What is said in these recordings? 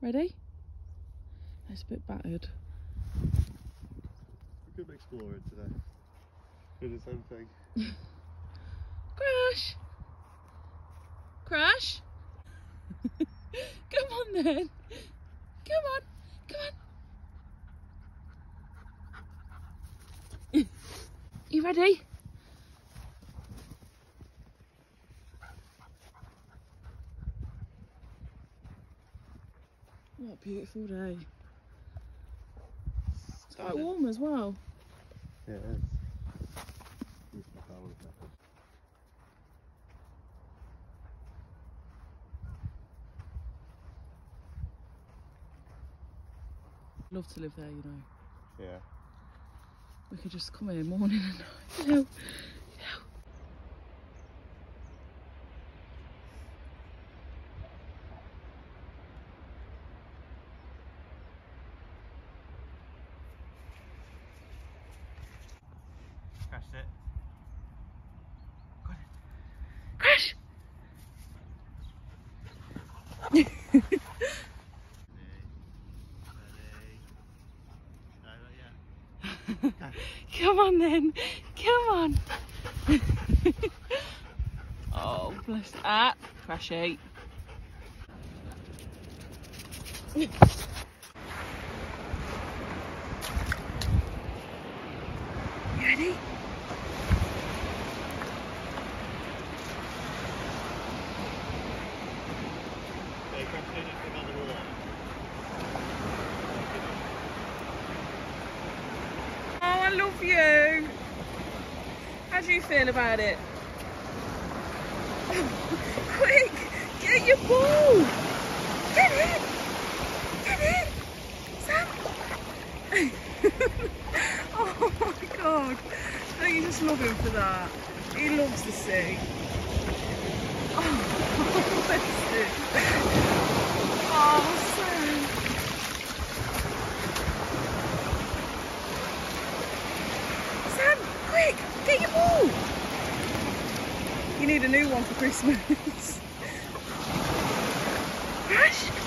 Ready? It's a bit battered. We could explore it today. Do the same thing. Crash! Crash! Come on then! Come on! Come on! you ready? What a beautiful day. It's quite warm as well. Yeah, it is. Use my power back. Love to live there, you know. Yeah. We could just come here morning and night. Come on then. Come on. oh, bless. Ah, crashy. You ready? Oh, You. How do you feel about it? Quick, get your ball. Get it. Get it. Sam. oh my god. Don't you just love him for that? He loves the sea. Oh, bless him. Oh, Sam. Sam, quick, get your ball. You need a new one for Christmas. Crash.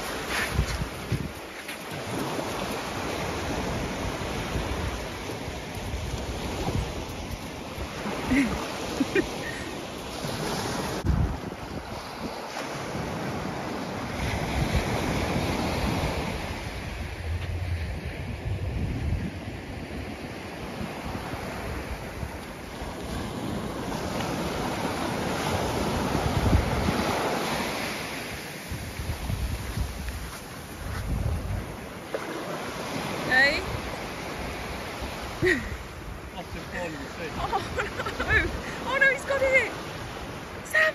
Hey. Off the corner of the sea. Oh no! Oh no, he's got it! Sam!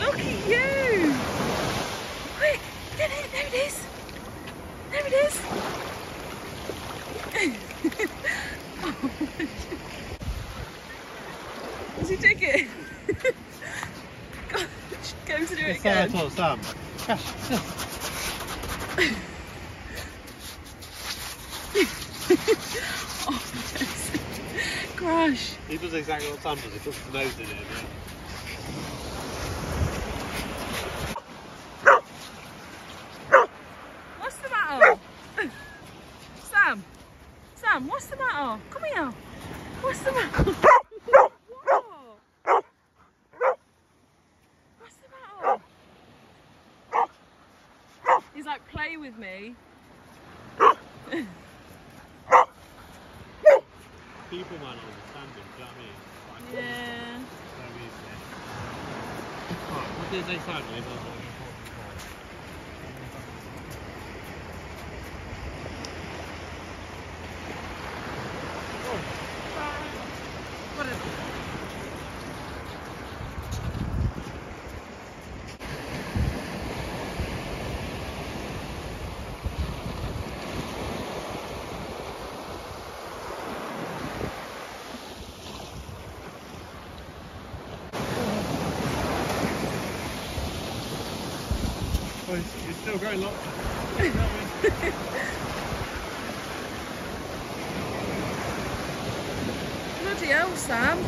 Look at you! Quick, get it! There it is! There it is! Does he take it? God, Go to do it It's there, again. top, Sam. Crash. Oh, yes. Crash. He does exactly what Sam does. He puts his nose in it. Yeah. 充满了三杯加面，三杯水。啊，我先再上来再说。Still going long. Bloody hell, Sam.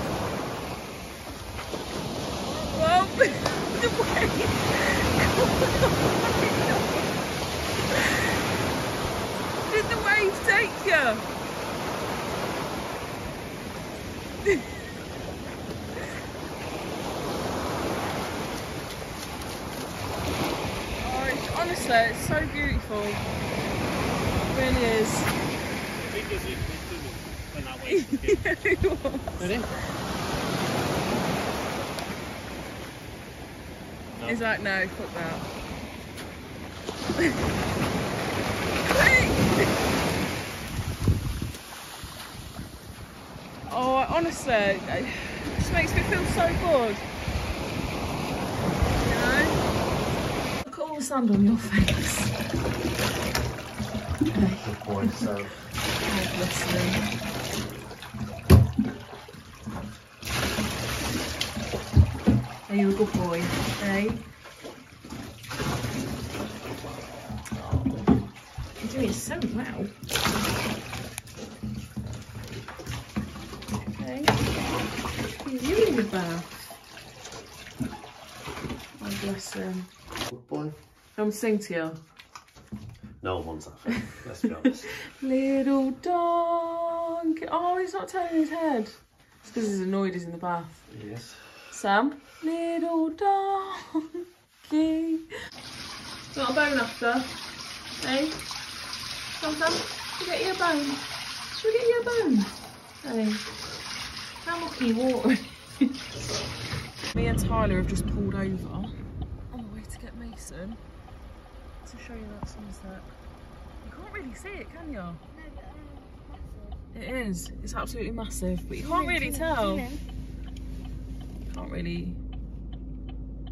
Whoa. Did the waves take you? oh, it's, honestly, it's so beautiful. It really is. It was when that wave came. It was. Ready? No. He's like, no, fuck that. Oh, honestly, it just makes me feel so good. You know? Look at all the sand on your face. Good boy, so. Oh, you. Are you a good boy? Hey? You're doing so well. Okay. You're you in the bath. Oh, bless him. Good boy. I'm sing to you. No one's that let's be honest. Little dog. Oh, he's not turning his head. It's because he's annoyed he's in the bath. yes. Sam. Little donkey. Got a bone after? Hey? Come, Sam. Should we get you a bone? Should we get you a bone? Hey. How much you water? Me and Tyler have just pulled over on the way to get Mason to show you that sunset. You can't really see it, can you? It is. It's absolutely massive, but you can't really tell. Can't really.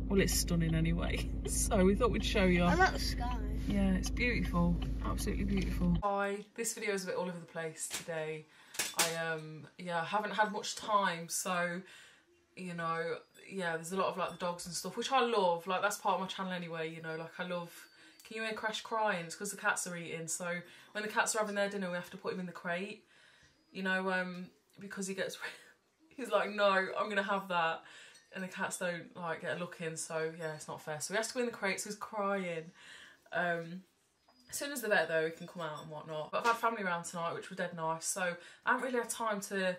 Well, it's stunning anyway. So we thought we'd show you. I like the sky. Yeah, it's beautiful. Absolutely beautiful. Hi, this video is a bit all over the place today. I um yeah, I haven't had much time, so you know, yeah, there's a lot of like the dogs and stuff, which I love. Like that's part of my channel anyway, you know, like I love can you hear Crash crying? It's because the cats are eating. So when the cats are having their dinner, we have to put him in the crate. You know, um, because he gets, he's like, no, I'm gonna have that, and the cats don't like get a look in. So yeah, it's not fair. So he has to go in the crate. So he's crying. Um, as soon as they're there though, he can come out and whatnot. But I've had family around tonight, which were dead nice. So I haven't really had time to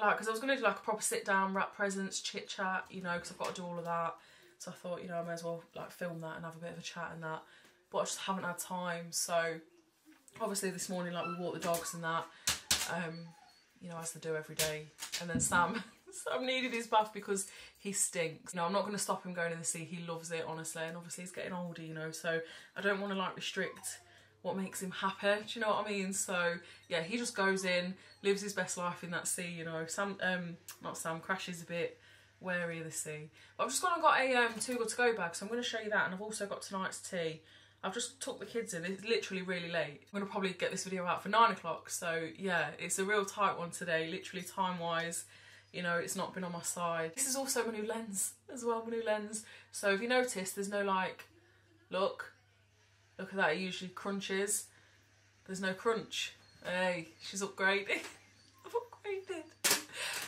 like, because I was gonna do like a proper sit down, wrap presents, chit chat, you know, because I've got to do all of that. So I thought, you know, I may as well like film that and have a bit of a chat and that. But I just haven't had time. So obviously this morning, like we walked the dogs and that, um, you know, as they do every day. And then Sam, Sam needed his bath because he stinks. You know, I'm not going to stop him going in the sea. He loves it, honestly. And obviously he's getting older, you know, so I don't want to like restrict what makes him happy. Do you know what I mean? So yeah, he just goes in, lives his best life in that sea, you know. Sam, um, not Sam, crashes a bit wary of the sea. But I've just gone and got a um, Too Good To Go bag, so I'm going to show you that. And I've also got tonight's tea. I've just took the kids in. It's literally really late. I'm going to probably get this video out for nine o'clock. So yeah, it's a real tight one today, literally time-wise. You know, it's not been on my side. This is also my new lens as well, my new lens. So if you notice, there's no like, look, look at that, it usually crunches. There's no crunch. Hey, she's upgraded. I've upgraded.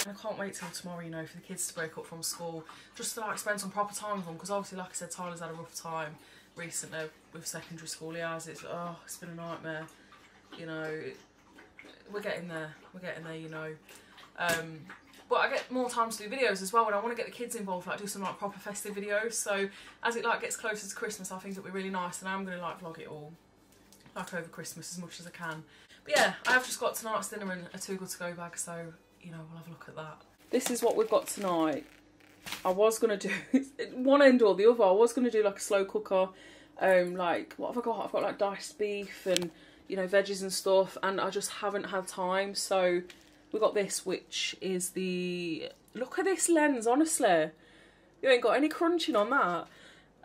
I can't wait till tomorrow, you know, for the kids to break up from school, just to like spend some proper time with them. Because obviously, like I said, Tyler's had a rough time recently with secondary school. years. It's oh, it's been a nightmare. You know, we're getting there. We're getting there. You know. Um, but I get more time to do videos as well, and I want to get the kids involved, like do some like proper festive videos. So as it like gets closer to Christmas, I think it'll be really nice, and I'm gonna like vlog it all, like over Christmas as much as I can. But yeah, I have just got tonight's dinner and a Too Good To Go bag, so you know we'll have a look at that. This is what we've got tonight. I was gonna do one end or the other. I was gonna do like a slow cooker, um, like what have I got? I've got like diced beef and you know veggies and stuff, and I just haven't had time. So we got this, which is the look at this lens. Honestly, you ain't got any crunching on that.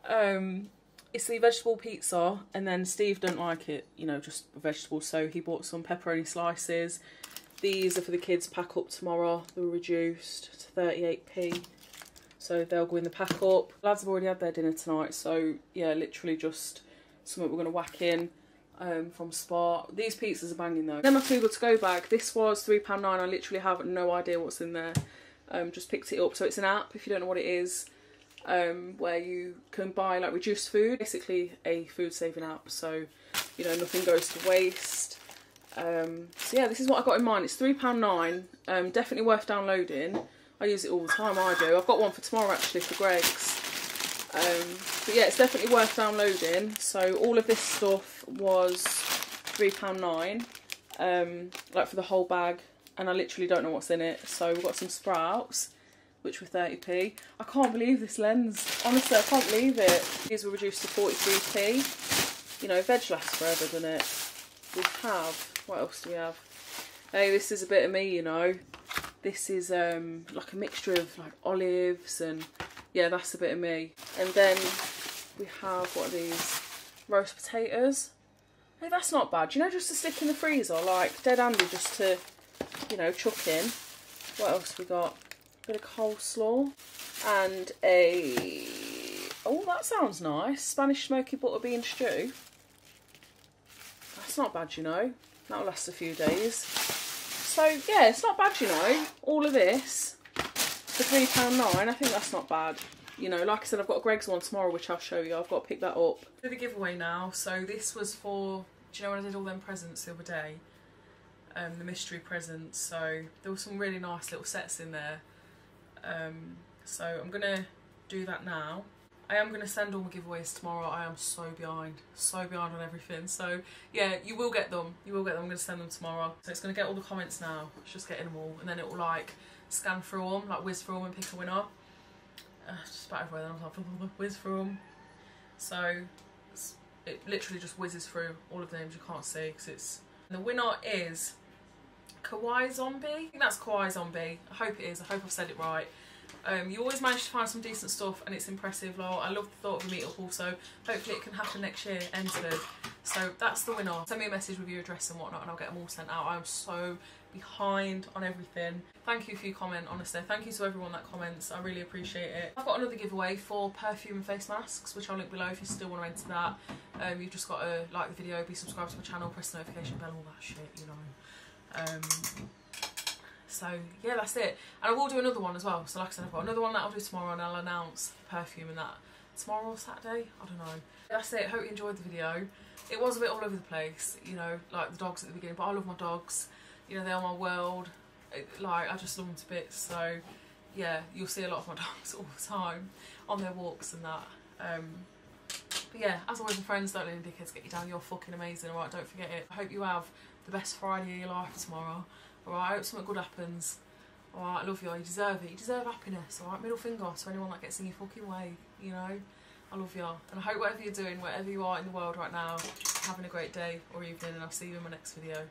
Um, it's the vegetable pizza, and then Steve don't like it, you know, just vegetables. So he bought some pepperoni slices. These are for the kids. Pack up tomorrow. They were reduced to 38p so they'll go in the pack up. Lads have already had their dinner tonight, so yeah, literally just something we're going to whack in um, from Spar. These pizzas are banging though. Then my Good To Go bag. This was £3.9. I literally have no idea what's in there. Um, just picked it up. So it's an app, if you don't know what it is. um, where you can buy like reduced food, basically a food saving app. So you know nothing goes to waste. Um, so yeah, this is what I got in mind. It's three pound nine. Um, definitely worth downloading. I use it all the time. I do. I've got one for tomorrow actually for Greggs. Um, but yeah, it's definitely worth downloading. So all of this stuff was three pound nine, um, like for the whole bag, and I literally don't know what's in it. So we've got some sprouts, which were 30p. I can't believe this lens. Honestly, I can't believe it. These were reduced to 43p. You know, veg lasts forever, doesn't it? We have. What else do we have? Hey, this is a bit of me, you know. This is um, like a mixture of like olives and yeah, that's a bit of me. And then we have, what are these? Roast potatoes. Hey, that's not bad. You know, just to stick in the freezer, like dead handy just to, you know, chuck in. What else we got? A bit of coleslaw and a, oh, that sounds nice. Spanish smoky butter bean stew. That's not bad, you know. That'll last a few days. So, yeah, it's not bad, you know. All of this for £3.9, I think that's not bad. You know, like I said, I've got a Greggs one tomorrow, which I'll show you. I've got to pick that up. Do the giveaway now. So this was for, do you know when I did all them presents the other day? Um, the mystery presents. So there were some really nice little sets in there. Um, so I'm going to do that now. I am going to send all my giveaways tomorrow. I am so behind, so behind on everything. So yeah, you will get them. You will get them. I'm going to send them tomorrow. So it's going to get all the comments now. It's just getting them all. And then it will like scan through them, like whiz through them and pick a winner. Uh, just about everywhere then I was like, whiz through them. So it literally just whizzes through all of the names you can't see because it's... The winner is Kawaii Zombie. I think that's Kawaii Zombie. I hope it is. I hope I've said it right. Um, you always manage to find some decent stuff and it's impressive, lol. I love the thought of a meetup also. Hopefully it can happen next year, entered. So that's the winner. Send me a message with your address and whatnot and I'll get them all sent out. I'm so behind on everything. Thank you for your comment, honestly. Thank you to everyone that comments. I really appreciate it. I've got another giveaway for perfume and face masks, which I'll link below if you still want to enter that. Um, you've just got to like the video, be subscribed to my channel, press the notification bell, all that shit, you know. Um, so yeah, that's it. And I will do another one as well. So like I said, I've got another one that I'll do tomorrow and I'll announce perfume and that tomorrow or Saturday. I don't know. That's it. Hope you enjoyed the video. It was a bit all over the place, you know, like the dogs at the beginning, but I love my dogs. You know, they're my world. Like, I just love them to bits. So yeah, you'll see a lot of my dogs all the time on their walks and that. Um, but yeah, as always, my friends, don't let any dickheads get you down. You're fucking amazing, alright? Don't forget it. I hope you have the best Friday of your life tomorrow. Alright, I hope something good happens. Alright, I love you, you deserve it. You deserve happiness, alright? Middle finger to anyone that gets in your fucking way, you know? I love you. And I hope whatever you're doing, wherever you are in the world right now, having a great day or evening, and I'll see you in my next video.